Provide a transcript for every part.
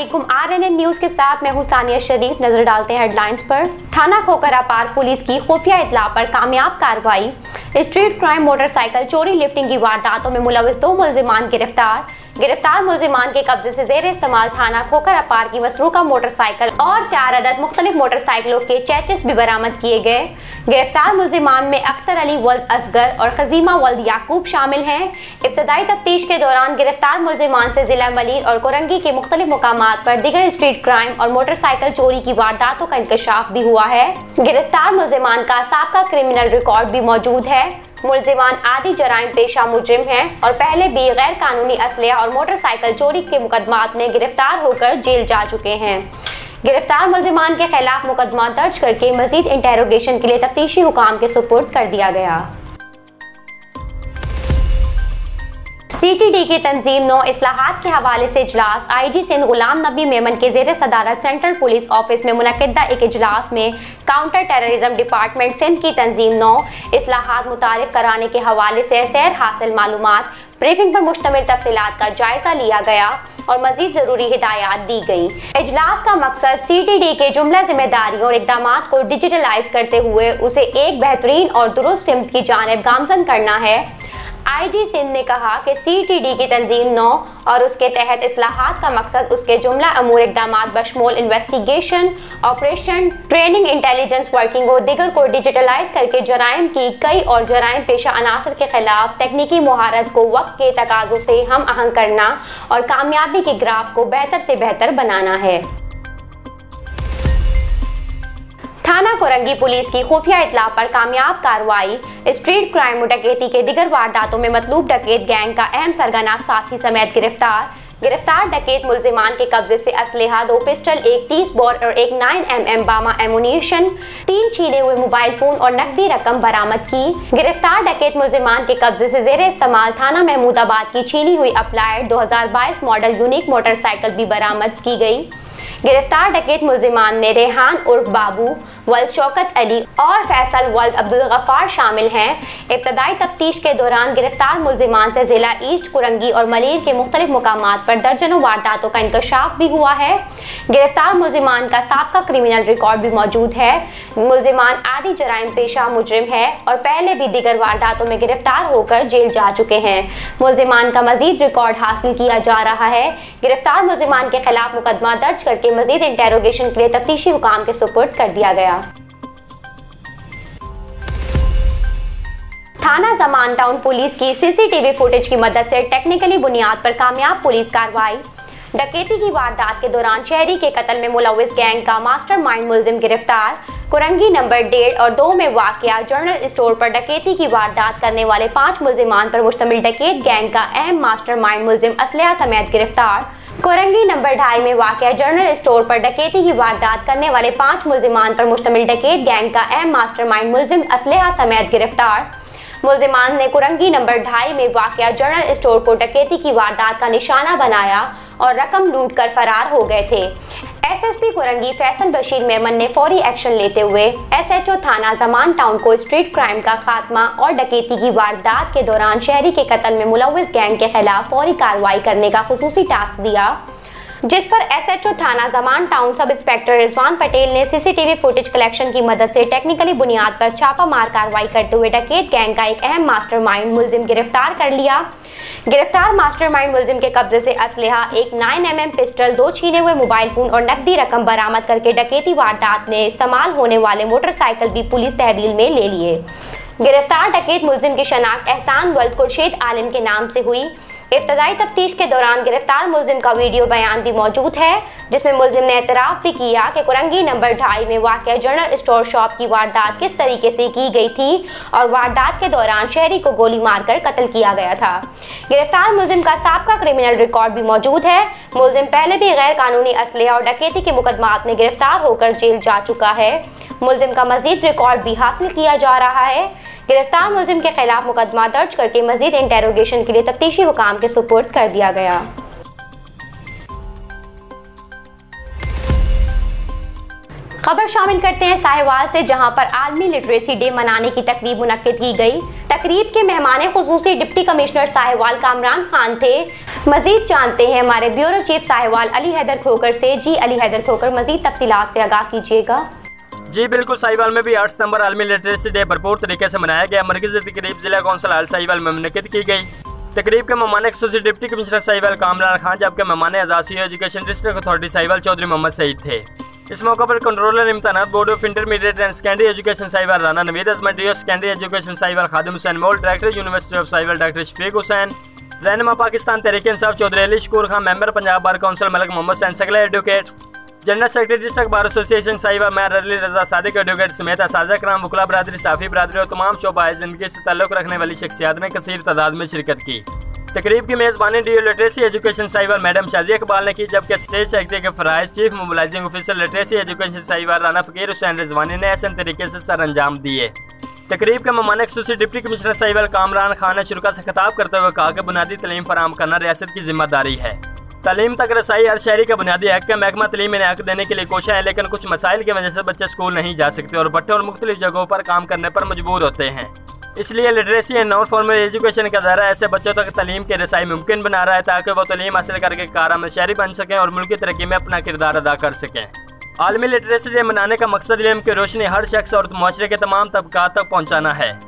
Aslam R N N news के साथ मैं हुसानिया सानिया शरीफ। नज़र डालते हैं हेडलाइंस पर। थाना खोकरा पार्क पुलिस की खुफिया इतला पर कामयाब कार्रवाई। स्ट्रीट क्राइम मोटरसाइकिल चोरी, लिफ्टिंग की वारदातों में मुलविस दो मुलजिमान गिरफ़्तार। गिरफ़्तार मुलजिमान के कब्जे से जेर इस्तेमाल थाना खोकर अपार की मसरू का मोटरसाइकिल और चार अदद मुख्तलिफ़ मोटरसाइकिलों के चैचेस भी बरामद किए गए। गिरफ़्तार मुलजिमान में अख्तर अली वल्द असगर और खजीमा वल्द याकूब शामिल हैं। इब्तदाई तफ्तीश के दौरान गिरफ़्तार मुलजिमान से जिला मलिर और कोरंगी के मुख्तलिफ़ मकाम पर दिगर स्ट्रीट क्राइम और मोटरसाइकिल चोरी की वारदातों का इंकशाफ भी हुआ है। गिरफ़्तार मुलजिमान का सबका क्रिमिनल रिकॉर्ड भी मौजूद है। मुलजिमान आदि जराइम पेशा मुजरिम हैं और पहले भी गैर कानूनी असलिया और मोटरसाइकिल चोरी के मुकदमा में गिरफ़्तार होकर जेल जा चुके हैं। गिरफ़्तार मुलजिमान के खिलाफ मुकदमा दर्ज करके मजीद इंटेरोगेशन के लिए तफ्तीशी हुकाम के सुपुर्द कर दिया गया। सीटीडी की तंजीम नौ असलाहत के हवाले से इजलास। आई जी सिंध गुलाम नबी मेमन के जेर सदारत सेंट्रल पुलिस ऑफ़िस में मुनदा एक इजलास में काउंटर टेररिज्म डिपार्टमेंट सिंध की तंजीम नौ असलाहत मुतारफ कराने के हवाले से सैर हासिल मालूम ब्रीफिंग पर मुश्तमिल तफसीत का जायजा लिया गया और मजीद ज़रूरी हिदायत दी गई। इजलास का मकसद सी टी डी के जुमला जिम्मेदारियों और इकदाम को डिजिटलाइज करते हुए उसे एक बेहतरीन और दुरुस्त सिमत की जानब गामजन करना है। आईजी सिंध ने कहा कि सीटीडी की तंजीम नौ और उसके तहत असलाहत का मकसद उसके जुमला अमूर इकदाम बशमोल investigation operation training intelligence working और दिगर को डिजिटलाइज करके जराइम की कई और जराइम पेशा अनासर के खिलाफ तकनीकी महारत को वक्त के तकाजों से हम आहंग करना और कामयाबी के ग्राफ को बेहतर से बेहतर बनाना है। थाना कोरंगी पुलिस की खुफिया इतला पर कामयाब कार्रवाई। स्ट्रीट क्राइम डकैती के दिगर वारदातों में मतलूब डकैत गैंग का अहम सरगना साथी समेत गिरफ़्तार। गिरफ़्तार डकैत मुलजिमान के कब्जे से असलहा दो पिस्टल, एक तीस बोर और एक नाइन एम एम बामा एमुनेशन, तीन छीने हुए मोबाइल फ़ोन और नकदी रकम बरामद की। गिरफ़्तार डकैत मुलजिमान के कब्जे से जेर इस्तेमाल थाना महमूदाबाद की छीनी हुई अप्लाइड 2022 मॉडल यूनिक मोटरसाइकिल भी बरामद की गई। गिरफ़्तार डकैत मुलजिमान में रेहान उर्फ़ बाबू, वल शौकत अली और फैसल वल्द अब्दुल गफ़ार शामिल हैं। इब्तदाई तफ्तीश के दौरान गिरफ़्तार मुलजिमान से ज़िला ईस्ट कुरंगी और मलिर के मुख्तलिफ़ मकाम पर दर्जनों वारदातों का इंकशाफ भी हुआ है। गिरफ़्तार मुलजिमान का सबका क्रिमिनल रिकॉर्ड भी मौजूद है। मुलजिमान आदि जराइम पेशा मुजरिम है और पहले भी दिगर वारदातों में गिरफ़्तार होकर जेल जा चुके हैं। मुलजिमान का मजीद रिकॉर्ड हासिल किया जा रहा है। गिरफ़्तार मुलजिमान के खिलाफ मुकदमा दर्ज करके मजीद इंटेरोगेशन के लिए तफ्तीशी हुकाम के सुपुर्द कर दिया गया। थाना जमान टाउन पुलिस की सीसीटीवी फुटेज की मदद से टेक्निकली बुनियाद पर कामयाब पुलिस कार्रवाई। डकैती की वारदात के दौरान शहरी के कत्ल में मुलविस गैंग का मास्टरमाइंड मुलजिम गिरफ़्तार। कुरंगी नंबर डेढ़ और दो में वाक़ जनरल स्टोर पर डकैती की वारदात करने वाले पाँच मुलजिमान पर मुश्तमिल डकैत गैंग का अहम मास्टरमाइंड मुलजिम असलहा समेत गिरफ़्तार। कोरंगी नंबर ढाई में वाक़ जनरल स्टोर पर डकैती की वारदात करने वाले पाँच मुलजिमान पर मुश्तमिल डकैत गैंग का अहम मास्टरमाइंड मुलजिम असलहा समेत गिरफ़्तार। मुलजिमान ने कुरंगी नंबर ढाई में वाक़ जनरल स्टोर को डकैती की वारदात का निशाना बनाया और रकम लूट कर फरार हो गए थे। एसएसपी कुरंगी फैसल बशीर मेमन ने फौरी एक्शन लेते हुए एसएचओ थाना जमान टाउन को स्ट्रीट क्राइम का खात्मा और डकैती की वारदात के दौरान शहरी के कत्ल में मुलविस गैंग के खिलाफ फौरी कार्रवाई करने का खसूसी टास्क दिया। जिस पर एसएचओ थाना Zaman town sub inspector Rizwan Patel ने सीसीटीवी फुटेज कलेक्शन की मदद से टेक्निकली बुनियाद पर छापा मार कार्रवाई करते हुए डकैत गैंग का एक अहम मास्टरमाइंड मुलजिम गिरफ़्तार कर लिया। गिरफ़्तार मास्टरमाइंड मुलजिम के कब्जे से असलहा एक 9 एम पिस्टल दो छीने हुए मोबाइल फ़ोन और नकदी रकम बरामद करके डकैती वारदात में इस्तेमाल होने वाले मोटरसाइकिल भी पुलिस तहवील में ले लिए। गिरफ़्तार डकैत मुलजिम की शनाख्त एहसान वल्द खुर्शीद आलिम के नाम से हुई। इब्तदाई तफ्तीश के दौरान गिरफ़्तार मुलजिम का वीडियो बयान भी मौजूद है, जिसमें मुलजिम ने एतराफ़ भी किया कि कुरंगी नंबर ढाई में वाक़ जनरल स्टोर शॉप की वारदात किस तरीके से की गई थी और वारदात के दौरान शहरी को गोली मारकर कत्ल किया गया था। गिरफ़्तार मुलजिम का सबका क्रिमिनल रिकॉर्ड भी मौजूद है। मुलजिम पहले भी गैर कानूनी असले और डकैती के मुकदमात में गिरफ़्तार होकर जेल जा चुका है। मुलजिम का मजीद रिकॉर्ड भी हासिल किया जा रहा है। गिरफ़्तार मुलजिम के खिलाफ मुकदमा दर्ज करके मजीद इंटेरोगेशन के लिए तफ्तीशी हुकाम के सुपुर्द कर दिया गया। खबर शामिल करते हैं साहिवाल से, जहाँ पर आलमी लिटरेसी डे मनाने की तकरीब मुनद की गई। तकरीब के मेहमान खसूसी डिप्टी कमिश्नर साहिवाल कामरान खान थे। मजीद जानते हैं हमारे ब्यूरो चीफ साहिवाल अली हैदर खोकर से। जी अली हैदर खोकर, मजीद तफसीत से आगाह कीजिएगा। जी बिल्कुल, साहिवाल में भी आठ सितंबर आलमी लिटरेसी डे भरपूर तरीके से मनाया गया। मरकजी तकरीब जिला कौंसल आल साहिवाल में मुनद की गई। तकरीब के मेहमान खसूसी डिप्टी कमिश्नर साहिवाल कामरान खान, जबकि मेहमान एजाजी education district authority Sahiwal Chaudhry Muhammad Saeed थे। इस मौके पर controller इम्तान board of intermediate and secondary education Sahiwal Rana Naveed Azmat D secondary education Sahiwal Khadim Hussain mole director university of Sahiwal doctor Shafiq Hussain, रहनमा Pakistan Tehreek Insaf Chaudhry Ali Shakoor Khan member Punjab bar council Malik Muhammad San सगला advocate general secretary district bar association साहिबा मैर Ali Raza Sadiq advocate समेत असाजा कराम वकला बरदरी, साफी बरदरी और तमाम शोबा ज़िंदगी से तल्लुक रखने वाली शख्सियात ने कसर तादाद में शिरकत की। तकरीब की मेज़बानी D literacy education Sahiwal madam Shazi Iqbal ने की, जबकि स्टेट सेक्रेटरी के फराइज chief mobilising officer literacy education Sahiwal Rana Faqir Hussain Rizvani ने ऐसे तरीके से सर अंजाम दिए। तकरीब के ममान खसूसी डिप्टी कमिश्नर साहिवाल कामरान खान ने शुरुआ से खिताब करते हुए कहा कि बुनियादी तलीम फराम करना रियासत की ज़िम्मेदारी है। तलीम तक रसाई हर शहरी का बुनियादी हक का महकमा तलीम इन्हें हक देने के लिए कोशिश है, लेकिन कुछ मसाइल की वजह से बच्चे स्कूल नहीं जा सकते और बट्टे और मुख्तलिफ़ जगहों पर काम करने पर मजबूर होते हैं। इसलिए literacy and non formal education का दायरा ऐसे बच्चों तक तलीम की रसाई मुमकिन बना रहा है, ताकि वो तलीम हासिल करके काराम शहरी बन सकें और मुल्क की तरक्की में अपना किरदार अदा कर सकें। आलमी लिटरेसी डे मनाने का मकसद इलम की रोशनी हर शख्स और माशरे के तमाम तबकात तक पहुँचाना है।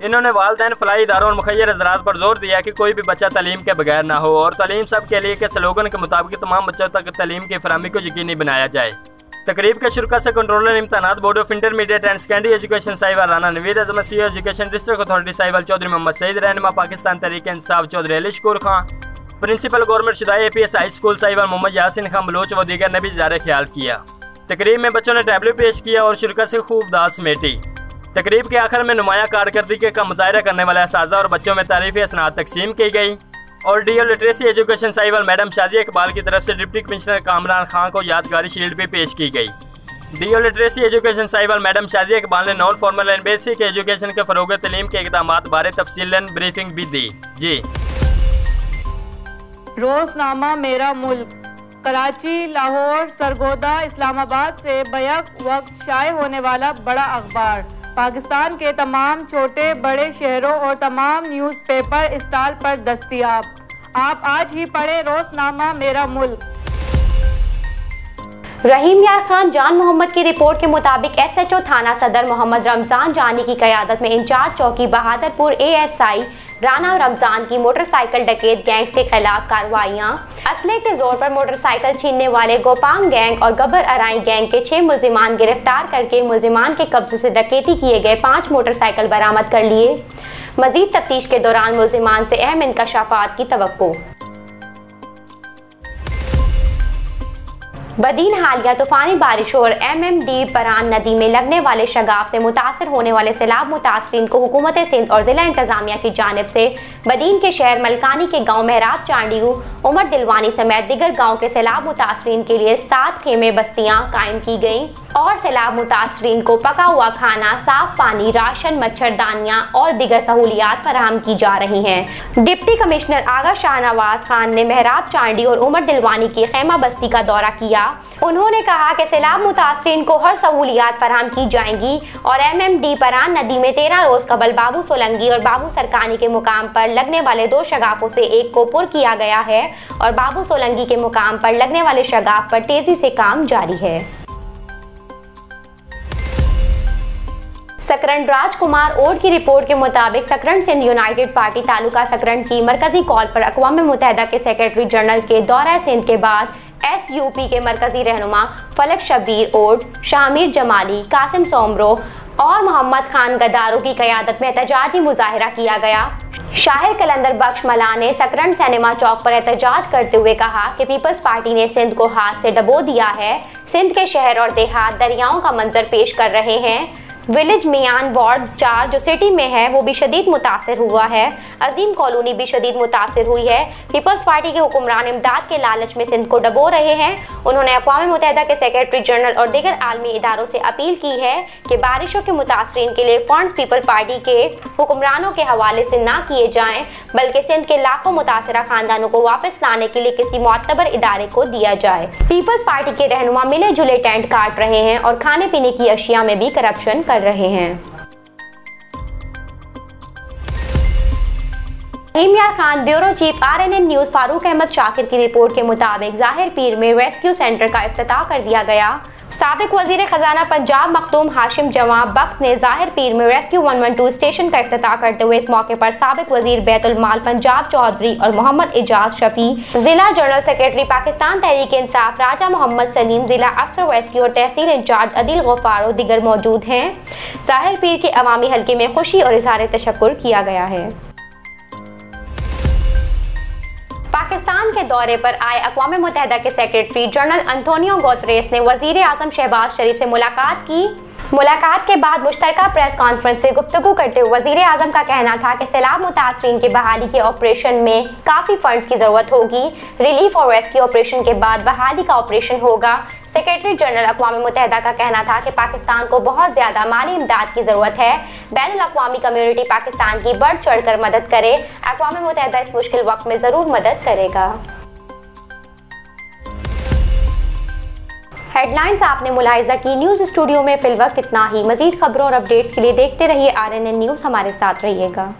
इन्होंने वालदेन फलाई इदारों और मुखैर हजरात पर ज़ोर दिया कि कोई भी बच्चा तलीम के बगैर ना हो और तलीम सब के लिए के स्लोगन के मुताबिक तमाम बच्चों तक तलीम की फरहमी को यकीनी बनाया जाए। तकरीब के शुरू से controller इम्तान board of intermediate and secondary education Sahiwal Rana Naveed Azam C education district authority Sahiwal Chaudhry Mohammad Saeed रहनमा Pakistan तरीके इंसाफ चौधरी अली शकूर खां। प्रिंसिपल गवर्नमेंट शुदा A P S high school Sahiwal Mohammad Yasin Khan Baloch व दीगर ने भी jar ख्याल किया। तकरीब में बच्चों ने टैबलेट पेश किया और शुरू से खूब दास समेटी तकरीब के आखिर में नुमाया कारकर्दगी का मुजाहरा करने वाले साजा और बच्चों में तारीफी असनात तकसीम की गई। और D literacy education Sahiwal madam Shazia Iqbal की तरफ़ से डिप्टी कमिश्नर कामरान खान को यादगारी शील्ड भी पेश की गई। D literacy education Sahiwal madam Shazia Iqbal ने non formal and basic education के फरोग तलीम के इकदाम बारे तफसीला ब्रीफिंग भी दी। जी। रोजनामा मेरा मुल्क। कराची, लाहौर, सरगोदा, इस्लामाबाद से बैक वक्त शाये होने वाला बड़ा अखबार। पाकिस्तान के तमाम छोटे, बड़े शहरों और तमाम न्यूज़पेपर स्टॉल पर दस्तियाब। आप आज ही पढ़े रोजनामा मेरा मुल्क। रहीम यार खान, जान मोहम्मद की रिपोर्ट के मुताबिक एसएचओ थाना सदर मोहम्मद रमज़ान जानी की क्यादत में इंचार्ज चौकी बहादुरपुर एएसआई राना रमज़ान की मोटरसाइकिल डकैत गैंग्स के खिलाफ कार्रवाइयाँ। असले के ज़ोर पर मोटरसाइकिल छीनने वाले गोपांग गैंग और गबर अराई गैंग के छह मुलजिमान गिरफ़्तार करके मुलजिमान के कब्जे से डकैती किए गए पाँच मोटरसाइकिल बरामद कर लिए। मजीद तफ्तीश के दौरान मुलजिमान से अहम इंकशाफात की तो बदीन हालिया, तूफानी बारिशों और एम एम डी परान नदी में लगने वाले शगाव से मुतासर होने वाले सैलाब मुतासरीन को हुकूमत सिंध और ज़िला इंतज़ामिया की जानब से बदीन के शहर मलकानी के गाँव महराब चांडियू उमर दिलवानी समेत दिगर गाँव के सैलाब मुतासरीन के लिए सात खेमे बस्तियाँ कायम की गई और सैलाब मुतासरीन को पका हुआ खाना, साफ़ पानी, राशन मच्छरदानियाँ और दिगर सहूलियात फराहम की जा रही हैं। डिप्टी कमिश्नर आगा शाहनवाज खान ने मेहराब चांडी और उमर दिलवानी की खेमा बस्ती का दौरा किया। उन्होंने कहा कि सैलाब मुतासरीन को हर सहूलियात फराम की जाएँगी और एम एम डी परान नदी में तेरह रोज कबल बाबू सोलंगी और बाबू सरकानी के मुकाम पर लगने वाले दो शगाफों से एक को पुर किया गया है और बाबू सोलंगी के मुकाम पर लगने वाले शगाफ पर तेज़ी से काम जारी है। सकरंड राजकुमार ओड की रिपोर्ट के मुताबिक सकरंड सिंध यूनाइटेड पार्टी तालुका सकरंड की मरकजी कॉल पर अकवा मुतहदा के सेक्रेटरी जनरल के दौरा सिंध के बाद एस यू पी के मरकजी रहनुमा फलक शबीर ओड, शामिर जमाली, कासिम सोमरो और मोहम्मद खान गदारों की क्यादत में एहतजाजी मुजाहरा किया गया। शाहिर कलंदर बख्श मला ने सकरन सिनेमा चौक पर एहतजाज करते हुए कहा कि पीपल्स पार्टी ने सिंध को हाथ से डबो दिया है। सिंध के शहर और देहात दरियाओं का मंजर पेश कर रहे हैं। विलेज मियान वार्ड चार जो सिटी में है, वो भी शदीद मुतासर हुआ है। अजीम कॉलोनी भी शदीद मुतासर हुई है। पीपल्स पार्टी के हुक्मरान इमदाद के लालच में सिंध को डबो रहे हैं। उन्होंने अकवा मुतहदा के सेक्रेटरी जनरल और दीगर आलमी इदारों से अपील की है कि बारिशों के मुतासरीन के लिए फंड्स पीपल पार्टी के हुक्मरानों के हवाले से ना किए जाएँ, बल्कि सिंध के लाखों मुतासर खानदानों को वापस लाने के लिए किसी मतबर इदारे को दिया जाए। पीपल्स पार्टी के रहनुमा मिले जुले टेंट काट रहे हैं और खाने पीने की अशिया में भी करप्शन कर रहे हैं। Rahimia Khan, bureau chief R N N news Farooq Ahmed Shakir की रिपोर्ट के मुताबिक ज़ाहिर पीर में रेस्क्यू सेंटर का अफ्ताह कर दिया गया। सबक वज़ीर खजाना पंजाब मखदूम हाशिम जवाब बख्त ने ज़ाहिर पीर में रेस्क्यू 112 स्टेशन का अफ्ताह करते हुए इस मौके पर सबक वज़ीर बैतुलमाल पंजाब चौधरी और मोहम्मद एजाज शफी, जिला जनरल सेक्रेटरी पाकिस्तान तहरीक इंसाफ राजा मोहम्मद सलीम, जिला अफसर रेस्क्यू और तहसील इंचार्ज अदिल गफार और दिगर मौजूद हैं। ज़ाहिर पीर के अवामी हल्के में खुशी और इजहार तशक्र किया गया है। पाकिस्तान के दौरे पर आए अकवा मुतहदा के सेक्रेटरी जनरल अंतोनियो गोतरेस ने वज़ीर अजम शहबाज शरीफ से मुलाकात की। मुलाकात के बाद मुश्तर प्रेस कॉन्फ्रेंस से गुफ्तु करते हुए वज़ीर आज़म का कहना था कि सैलाब मुतासरी के बहाली के ऑपरेशन में काफ़ी फंड्स की ज़रूरत होगी। रिलीफ और रेस्क्यू ऑपरेशन के बाद बहाली का ऑपरेशन होगा। सेक्रेटरी जनरल अकवा मुतहदा का कहना था कि पाकिस्तान को बहुत ज़्यादा माली इमदाद की ज़रूरत है। बैन अवी कम्यूनिटी पाकिस्तान की बढ़ चढ़ कर मदद करे। अकवा मुतहदा इस मुश्किल वक्त में ज़रूर मदद करेगा। हेडलाइंस आपने मुलायजा की। न्यूज़ स्टूडियो में फिल वक्त इतना ही। मजीद खबरों और अपडेट्स के लिए देखते रहिए आर एन एन न्यूज़ हमारे साथ रहिएगा।